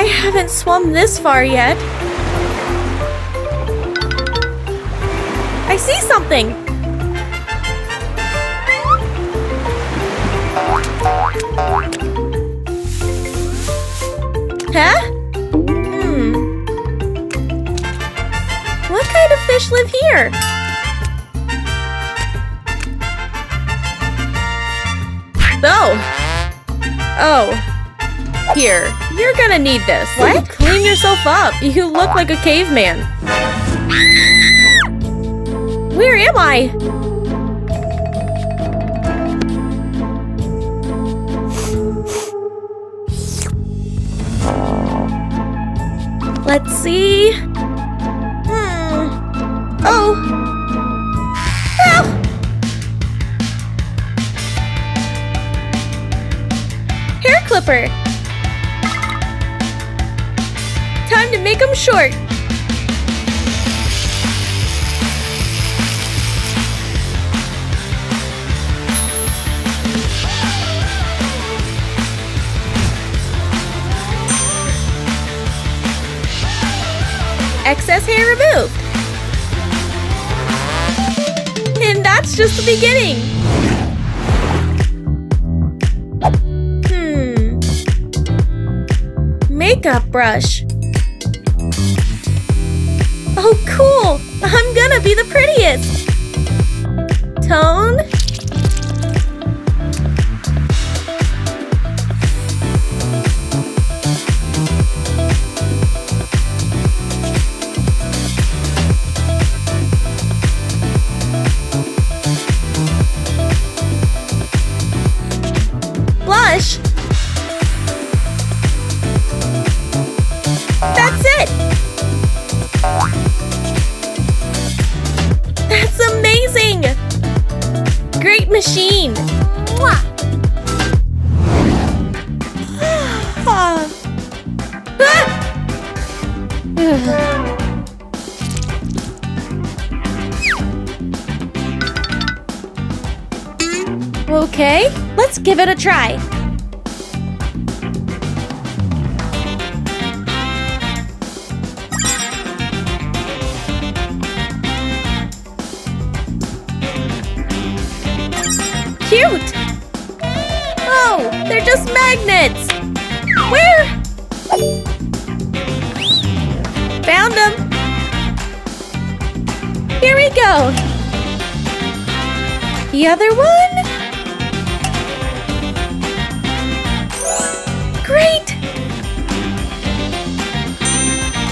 I haven't swum this far yet. I see something! Huh? Hmm. What kind of fish live here? Oh! Oh. Here, you're gonna need this. What? Clean yourself up. You look like a caveman. Where am I? Let's see. Hmm. Oh. Help! Hair clipper. Time to make them short. excess hair removed. And that's just the beginning. Hmm. Makeup brush. Oh, cool! I'm gonna be the prettiest! Tone? Okay, let's give it a try.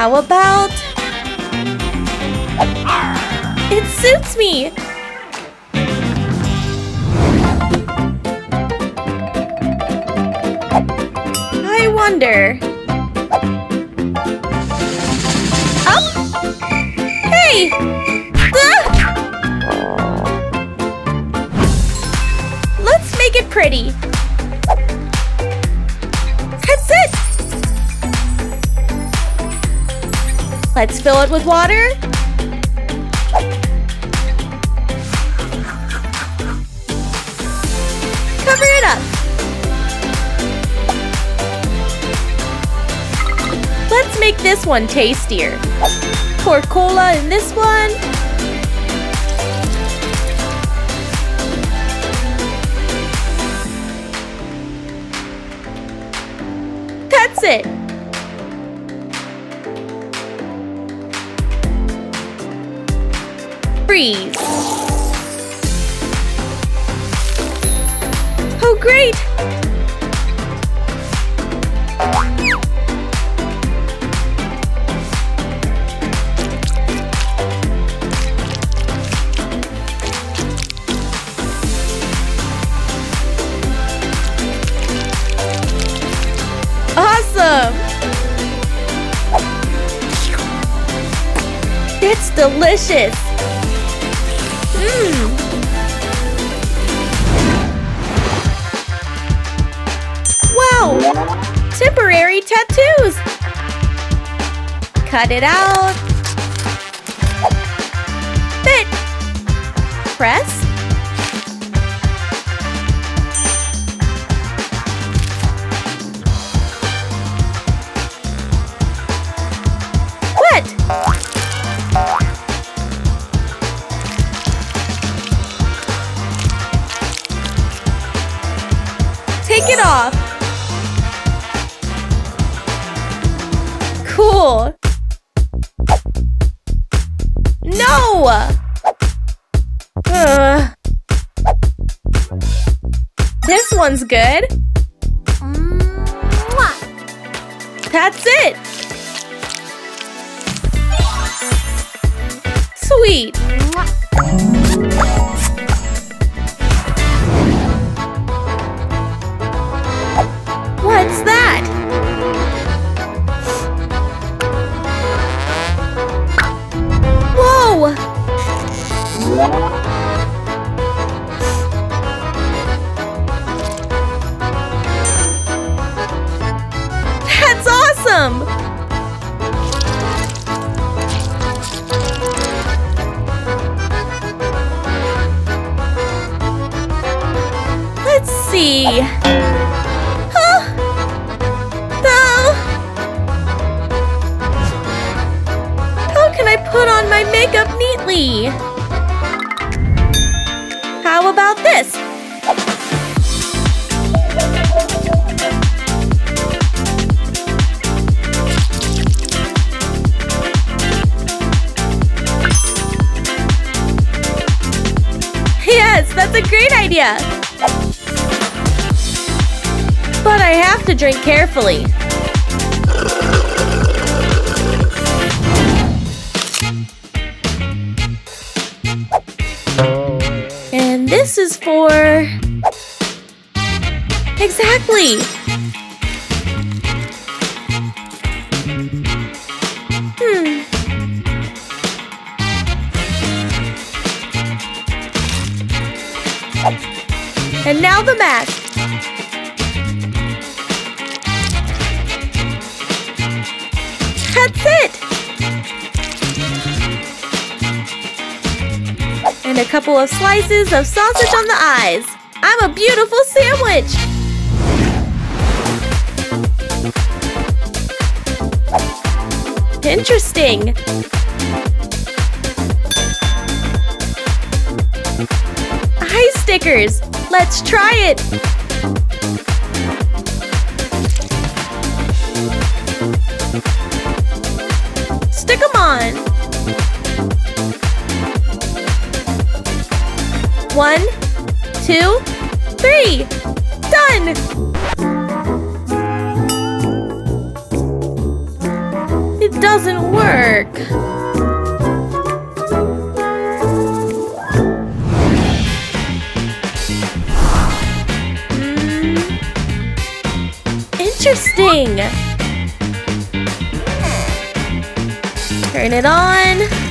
How about... It suits me! I wonder... Up! Hey! Ah! Let's make it pretty. Let's fill it with water. Cover it up. Let's make this one tastier. Pour cola in this one. Freeze. Oh, great! Awesome! It's delicious! tattoos! Cut it out. Fit. Press. What? Take it off. Ugh. This one's good. That's it! Sweet! That's a great idea! But I have to drink carefully. And this is for... Exactly! And now the mask. That's it! And a couple of slices of sausage on the eyes. I'm a beautiful sandwich! Interesting! Stickers! Let's try it! Stick them on! One, two, three! Done! It doesn't work. Interesting. Turn it on.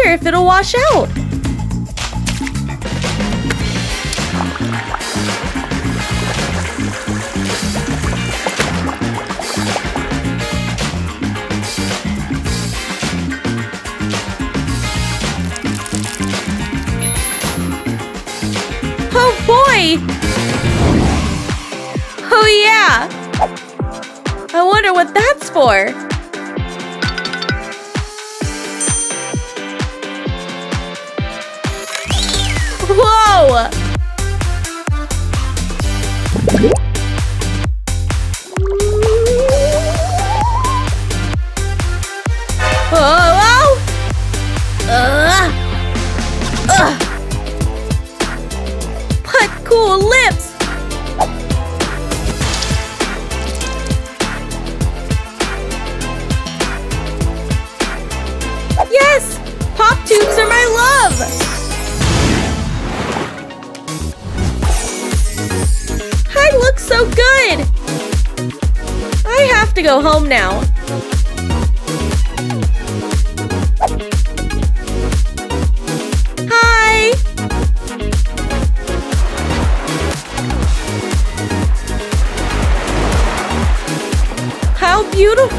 Wonder if it'll wash out. Oh boy! Oh yeah! I wonder what that's for.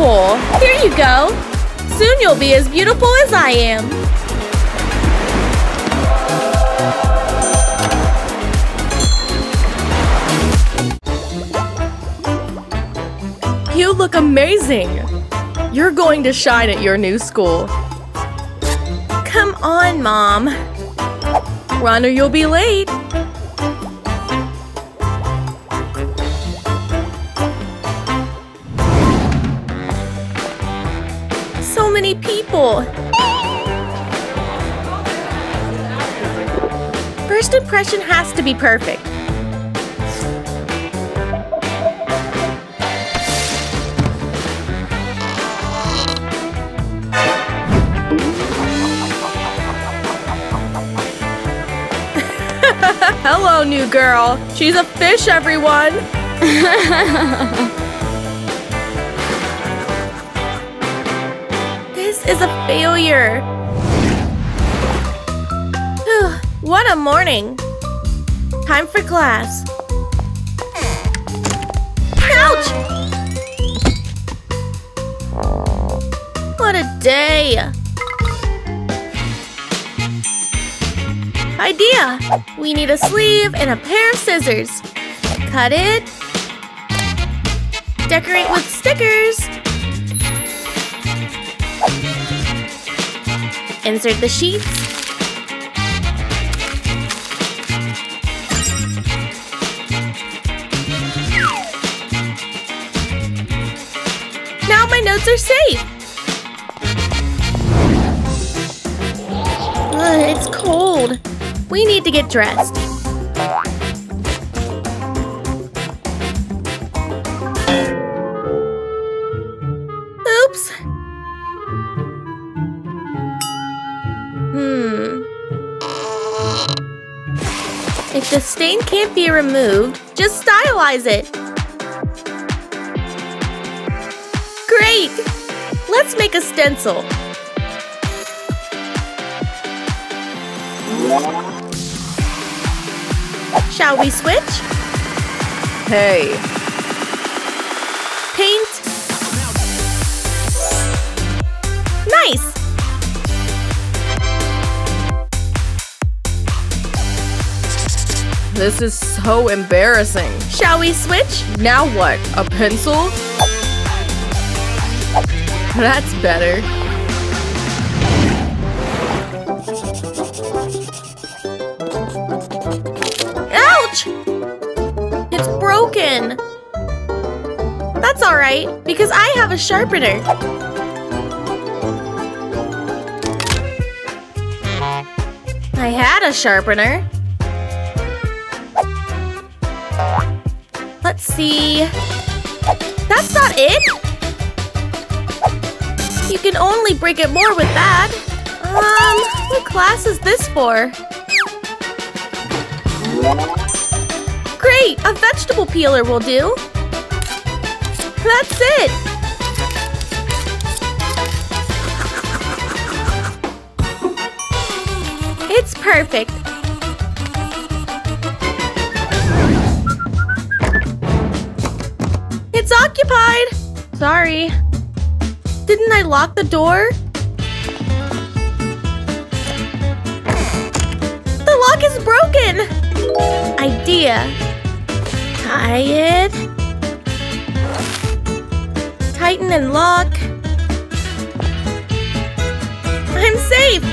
Beautiful. Here you go. Soon you'll be as beautiful as I am. You look amazing. You're going to shine at your new school. Come on, Mom. Run or you'll be late. Impression has to be perfect. Hello, new girl. She's a fish, everyone. this is a failure. what a morning. Time for class. Ouch! What a day. Idea! We need a sleeve and a pair of scissors. Cut it. Decorate with stickers. Insert the sheets. My notes are safe. Ugh, it's cold. We need to get dressed. Oops. Hmm. If the stain can't be removed, just stylize it. Great! Let's make a stencil. Shall we switch? Hey, Paint. Nice! this is so embarrassing. Shall we switch? Now what? A pencil? That's better. Ouch! It's broken. That's alright, because I have a sharpener. I had a sharpener. Let's see. That's not it? You can only break it more with that. Um, what class is this for? Great! A vegetable peeler will do. That's it! It's perfect. It's occupied! Sorry. Didn't I lock the door? The lock is broken! Idea. Tie it. Tighten and lock. I'm safe!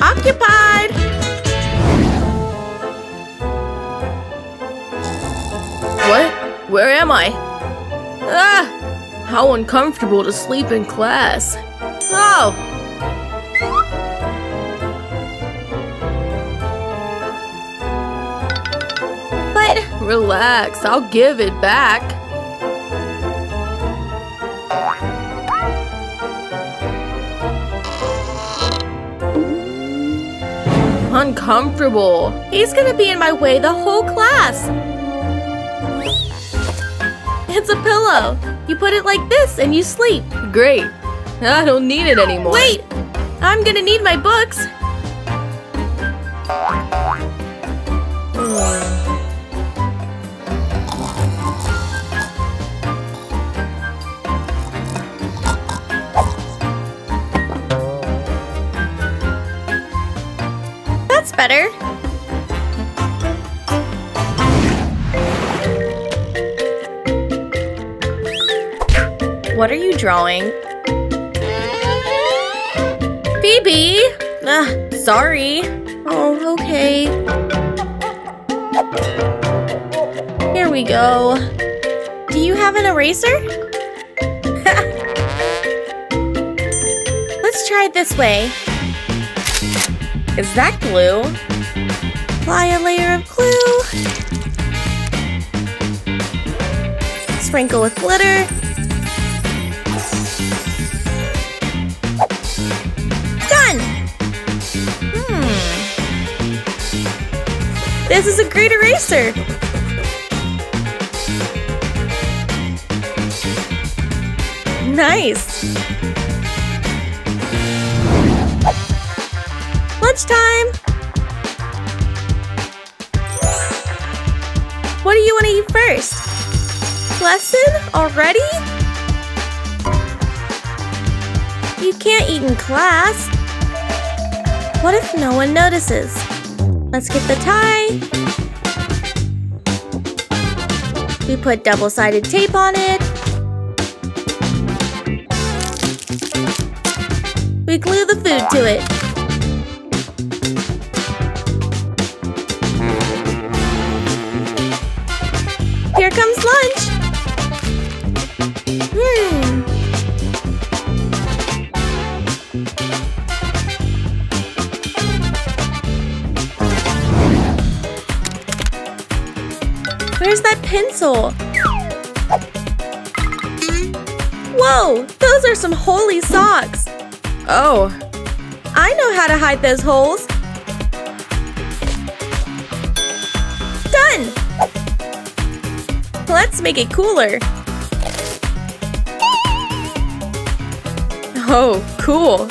Occupied! Where am I? Ah! How uncomfortable to sleep in class. Oh! But Relax, I'll give it back. Uncomfortable. he's gonna be in my way the whole class. It's a pillow. You put it like this and you sleep. Great. I don't need it anymore. Wait! I'm gonna need my books. That's better. What are you drawing? Phoebe! Ugh, sorry. Oh, okay. Here we go. Do you have an eraser? Let's try it this way. Is that glue? Apply a layer of glue. Sprinkle with glitter. Done! Hmm. This is a great eraser. Nice! Lunchtime! What do you want to eat first? Lesson already? You can't eat in class. What if no one notices? Let's get the tie. We put double-sided tape on it. We glue the food to it. Where's that pencil? Whoa, those are some holy socks. Oh, I know how to hide those holes. Done! Let's make it cooler. Oh, cool.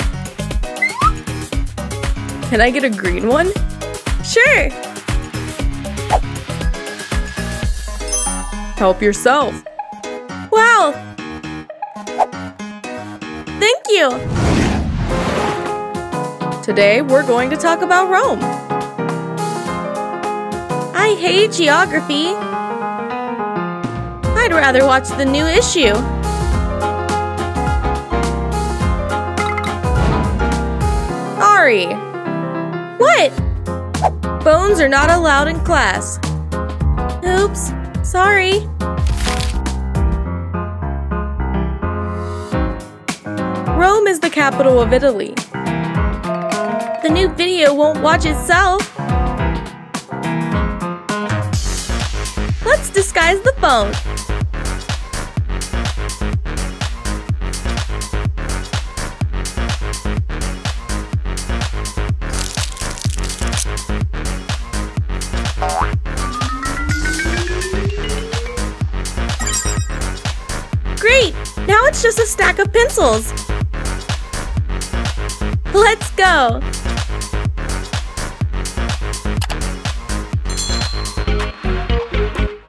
Can I get a green one? Sure. Help yourself. Wow. Thank you. Today, we're going to talk about Rome. I hate geography. I'd rather watch the new issue. Ari. What? Bones are not allowed in class. Oops, sorry. Rome is the capital of Italy. The new video won't watch itself. Let's disguise the phone. Stack of pencils. Let's go!